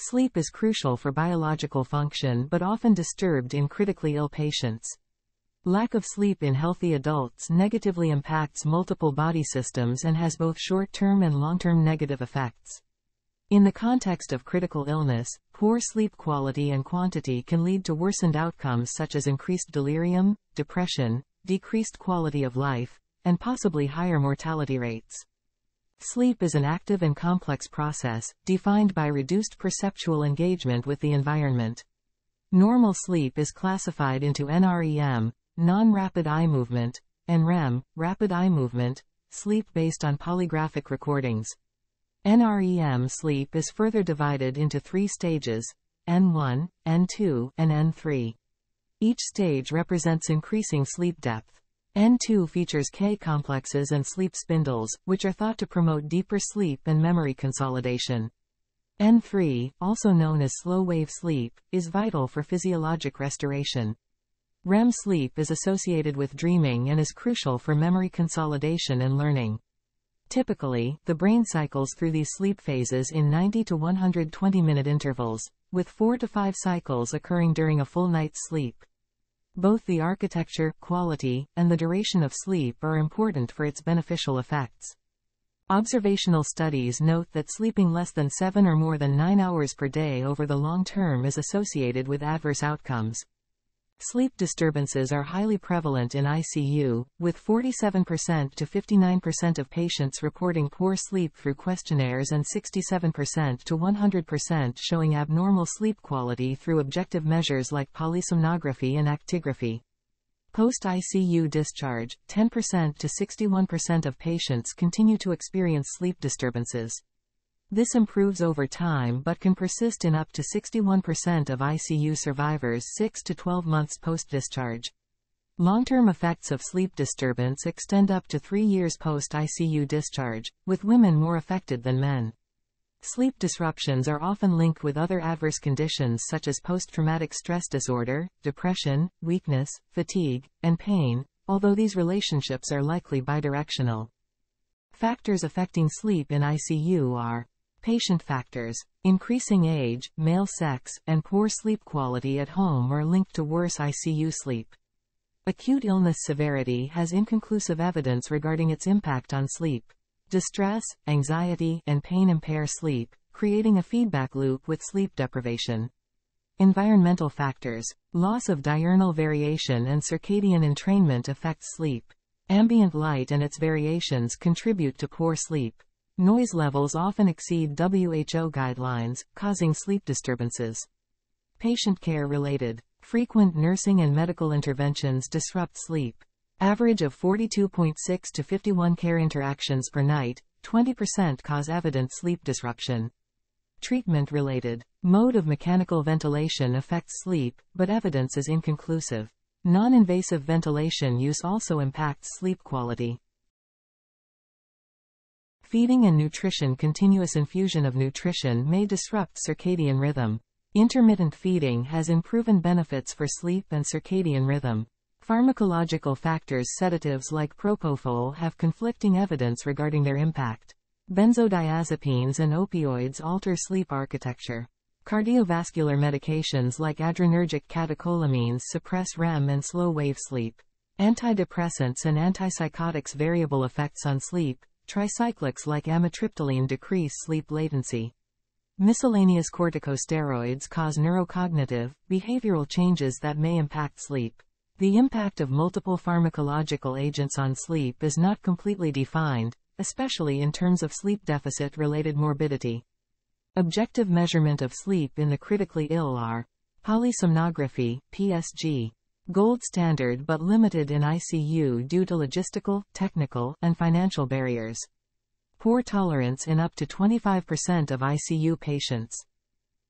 Sleep is crucial for biological function but often disturbed in critically ill patients. Lack of sleep in healthy adults negatively impacts multiple body systems and has both short-term and long-term negative effects. In the context of critical illness, poor sleep quality and quantity can lead to worsened outcomes such as increased delirium, depression, decreased quality of life, and possibly higher mortality rates. Sleep is an active and complex process, defined by reduced perceptual engagement with the environment. Normal sleep is classified into NREM, non-rapid eye movement, and REM, rapid eye movement, sleep based on polygraphic recordings. NREM sleep is further divided into three stages, N1, N2, and N3. Each stage represents increasing sleep depth. N2 features K-complexes and sleep spindles, which are thought to promote deeper sleep and memory consolidation. N3, also known as slow-wave sleep, is vital for physiologic restoration. REM sleep is associated with dreaming and is crucial for memory consolidation and learning. Typically, the brain cycles through these sleep phases in 90 to 120 minute intervals, with 4 to 5 cycles occurring during a full night's sleep. Both the architecture, quality, and the duration of sleep are important for its beneficial effects. Observational studies note that sleeping less than 7 or more than 9 hours per day over the long term is associated with adverse outcomes. Sleep disturbances are highly prevalent in ICU, with 47% to 59% of patients reporting poor sleep through questionnaires and 67% to 100% showing abnormal sleep quality through objective measures like polysomnography and actigraphy. Post-ICU discharge, 10% to 61% of patients continue to experience sleep disturbances. This improves over time but can persist in up to 61% of ICU survivors 6 to 12 months post-discharge. Long-term effects of sleep disturbance extend up to three years post-ICU discharge, with women more affected than men. Sleep disruptions are often linked with other adverse conditions such as post-traumatic stress disorder, depression, weakness, fatigue, and pain, although these relationships are likely bidirectional. Factors affecting sleep in ICU are Patient factors. Increasing age, male sex, and poor sleep quality at home are linked to worse ICU sleep. Acute illness severity has inconclusive evidence regarding its impact on sleep. Distress, anxiety, and pain impair sleep, creating a feedback loop with sleep deprivation. Environmental factors. Loss of diurnal variation and circadian entrainment affects sleep. Ambient light and its variations contribute to poor sleep. Noise levels often exceed WHO guidelines, causing sleep disturbances. Patient care related. Frequent nursing and medical interventions disrupt sleep. Average of 42.6 to 51 care interactions per night, 20% cause evident sleep disruption. Treatment related. Mode of mechanical ventilation affects sleep, but evidence is inconclusive. Non-invasive ventilation use also impacts sleep quality. Feeding and nutrition Continuous infusion of nutrition may disrupt circadian rhythm. Intermittent feeding has unproven benefits for sleep and circadian rhythm. Pharmacological factors sedatives like propofol have conflicting evidence regarding their impact. Benzodiazepines and opioids alter sleep architecture. Cardiovascular medications like adrenergic catecholamines suppress REM and slow-wave sleep. Antidepressants and antipsychotics variable effects on sleep, Tricyclics like amitriptyline decrease sleep latency. Miscellaneous corticosteroids cause neurocognitive, behavioral changes that may impact sleep. The impact of multiple pharmacological agents on sleep is not completely defined, especially in terms of sleep deficit-related morbidity. Objective measurement of sleep in the critically ill are polysomnography, PSG, gold standard but limited in ICU due to logistical, technical, and financial barriers. Poor tolerance in up to 25% of ICU patients.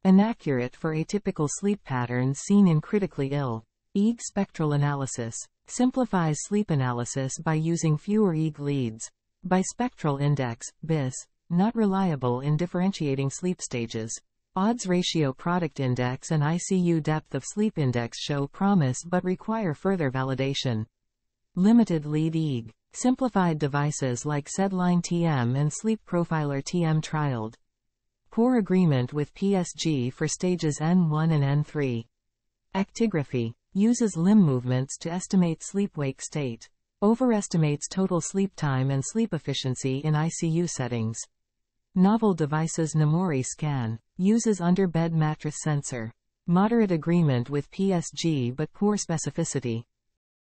Inaccurate for atypical sleep patterns seen in critically ill. EEG spectral analysis simplifies sleep analysis by using fewer EEG leads. Bispectral index, BIS, not reliable in differentiating sleep stages. Odds ratio product index and ICU depth of sleep index show promise but require further validation. Limited lead EEG. Simplified devices like SedLine TM and Sleep Profiler TM trialed. Poor agreement with PSG for stages N1 and N3. Actigraphy. Uses limb movements to estimate sleep-wake state. Overestimates total sleep time and sleep efficiency in ICU settings. Novel devices Nemuri scan. Uses under-bed mattress sensor. Moderate agreement with PSG but poor specificity.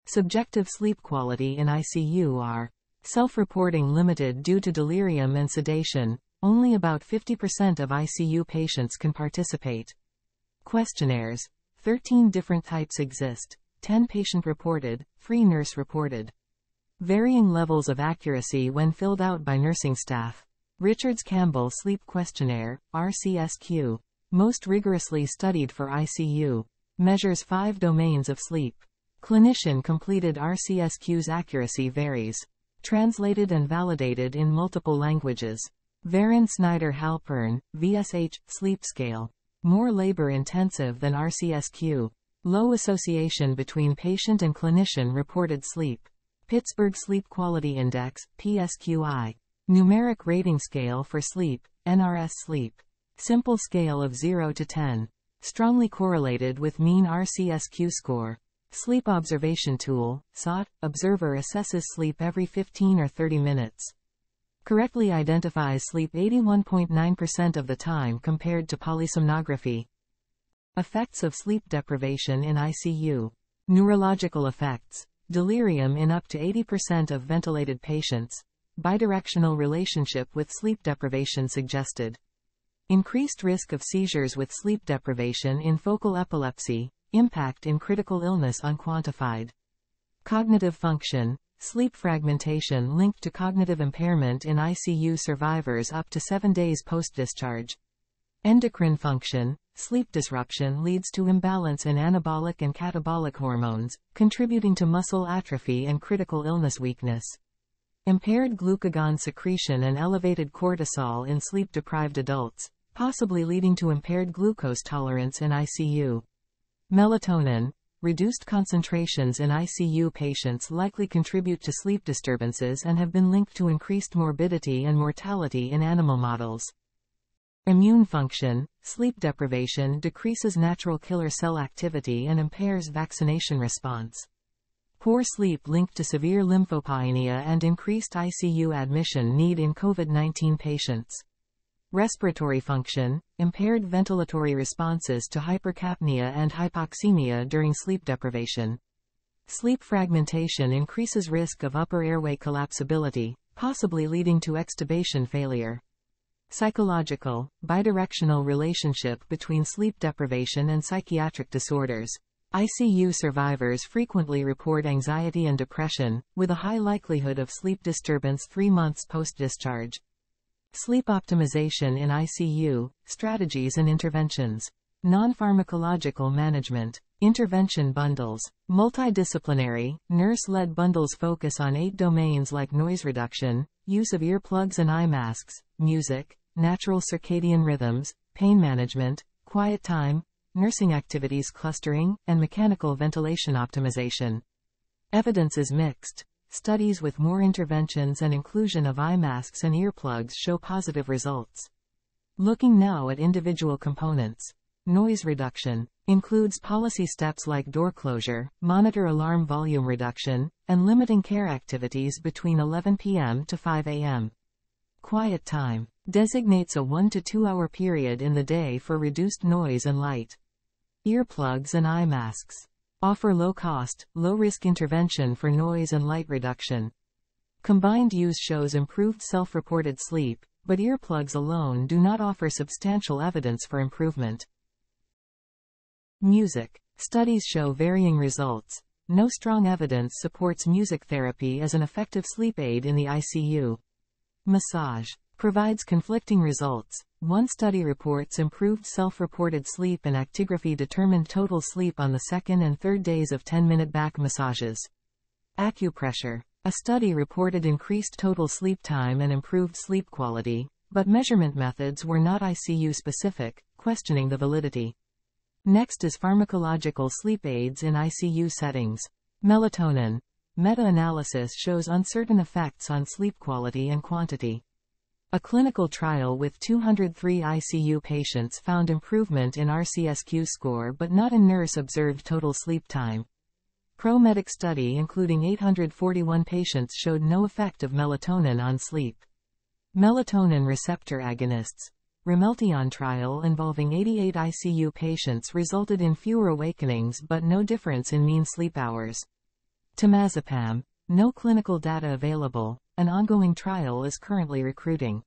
Subjective sleep quality in ICU are self-reporting limited due to delirium and sedation. Only about 50% of ICU patients can participate. Questionnaires. 13 different types exist. 10 patient reported, 3 nurse reported. Varying levels of accuracy when filled out by nursing staff. Richards Campbell Sleep Questionnaire, RCSQ. Most rigorously studied for ICU. Measures five domains of sleep. Clinician completed RCSQ's accuracy varies. Translated and validated in multiple languages. Verran Snyder Halpern, VSH, Sleep Scale. More labor intensive than RCSQ. Low association between patient and clinician reported sleep. Pittsburgh Sleep Quality Index, PSQI. Numeric rating scale for sleep, NRS Sleep. Simple scale of 0 to 10. Strongly correlated with mean RCSQ score. Sleep observation tool, SOT, observer assesses sleep every 15 or 30 minutes. Correctly identifies sleep 81.9% of the time compared to polysomnography. Effects of sleep deprivation in ICU. Neurological effects. Delirium in up to 80% of ventilated patients. Bidirectional relationship with sleep deprivation suggested. Increased risk of seizures with sleep deprivation in focal epilepsy, impact in critical illness unquantified. Cognitive function, sleep fragmentation linked to cognitive impairment in ICU survivors up to seven days post-discharge. Endocrine function, sleep disruption leads to imbalance in anabolic and catabolic hormones, contributing to muscle atrophy and critical illness weakness. Impaired glucagon secretion and elevated cortisol in sleep-deprived adults, possibly leading to impaired glucose tolerance in ICU. Melatonin, reduced concentrations in ICU patients likely contribute to sleep disturbances and have been linked to increased morbidity and mortality in animal models. Immune function, sleep deprivation decreases natural killer cell activity and impairs vaccination response. Poor sleep linked to severe lymphopenia and increased ICU admission need in COVID-19 patients. Respiratory function, impaired ventilatory responses to hypercapnia and hypoxemia during sleep deprivation. Sleep fragmentation increases risk of upper airway collapsibility, possibly leading to extubation failure. Psychological, bidirectional relationship between sleep deprivation and psychiatric disorders. ICU survivors frequently report anxiety and depression, with a high likelihood of sleep disturbance three months post-discharge. Sleep optimization in ICU, strategies and interventions. Non-pharmacological management. Intervention bundles. Multidisciplinary, nurse-led bundles focus on eight domains like noise reduction, use of earplugs and eye masks, music, natural circadian rhythms, pain management, quiet time, nursing activities clustering, and mechanical ventilation optimization. Evidence is mixed. Studies with more interventions and inclusion of eye masks and earplugs show positive results. Looking now at individual components. Noise reduction includes policy steps like door closure, monitor alarm volume reduction, and limiting care activities between 11 p.m. to 5 a.m. Quiet time designates a 1 to 2 hour period in the day for reduced noise and light. Earplugs and eye masks offer low-cost, low-risk intervention for noise and light reduction. Combined use shows improved self-reported sleep, but earplugs alone do not offer substantial evidence for improvement. Music. Studies show varying results. No strong evidence supports music therapy as an effective sleep aid in the ICU. Massage provides conflicting results. One study reports improved self-reported sleep and actigraphy determined total sleep on the second and third days of 10-minute back massages. Acupressure. A study reported increased total sleep time and improved sleep quality, but measurement methods were not ICU specific, questioning the validity. Next is pharmacological sleep aids in ICU settings. Melatonin. Meta-analysis shows uncertain effects on sleep quality and quantity. A clinical trial with 203 ICU patients found improvement in RCSQ score but not in nurse-observed total sleep time. ProMedic study including 841 patients showed no effect of melatonin on sleep. Melatonin receptor agonists. Ramelteon trial involving 88 ICU patients resulted in fewer awakenings but no difference in mean sleep hours. Temazepam. No clinical data available. An ongoing trial is currently recruiting.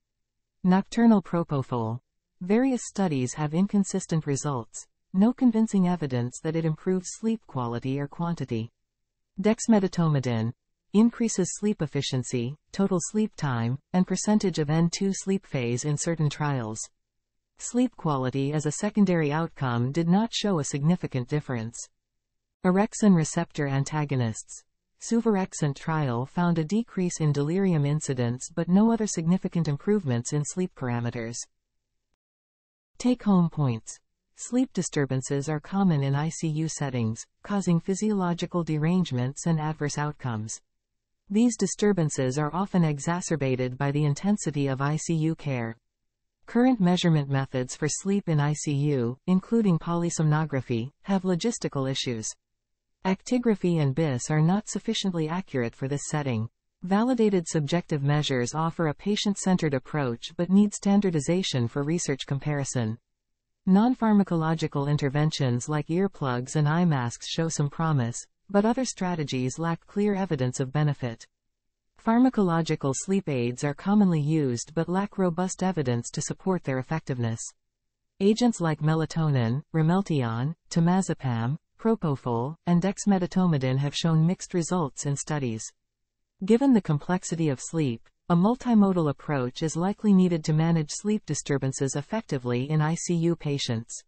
Nocturnal propofol. Various studies have inconsistent results. No convincing evidence that it improves sleep quality or quantity. Dexmedetomidine. Increases sleep efficiency, total sleep time, and percentage of N2 sleep phase in certain trials. Sleep quality as a secondary outcome did not show a significant difference. Orexin receptor antagonists. Suvorexant trial found a decrease in delirium incidence but no other significant improvements in sleep parameters. Take-home points. Sleep disturbances are common in ICU settings, causing physiological derangements and adverse outcomes. These disturbances are often exacerbated by the intensity of ICU care. Current measurement methods for sleep in ICU, including polysomnography, have logistical issues. Actigraphy and BIS are not sufficiently accurate for this setting. Validated subjective measures offer a patient-centered approach but need standardization for research comparison. Non-pharmacological interventions like earplugs and eye masks show some promise, but other strategies lack clear evidence of benefit. Pharmacological sleep aids are commonly used but lack robust evidence to support their effectiveness. Agents like melatonin, Ramelteon, temazepam, propofol, and dexmedetomidine have shown mixed results in studies. Given the complexity of sleep, a multimodal approach is likely needed to manage sleep disturbances effectively in ICU patients.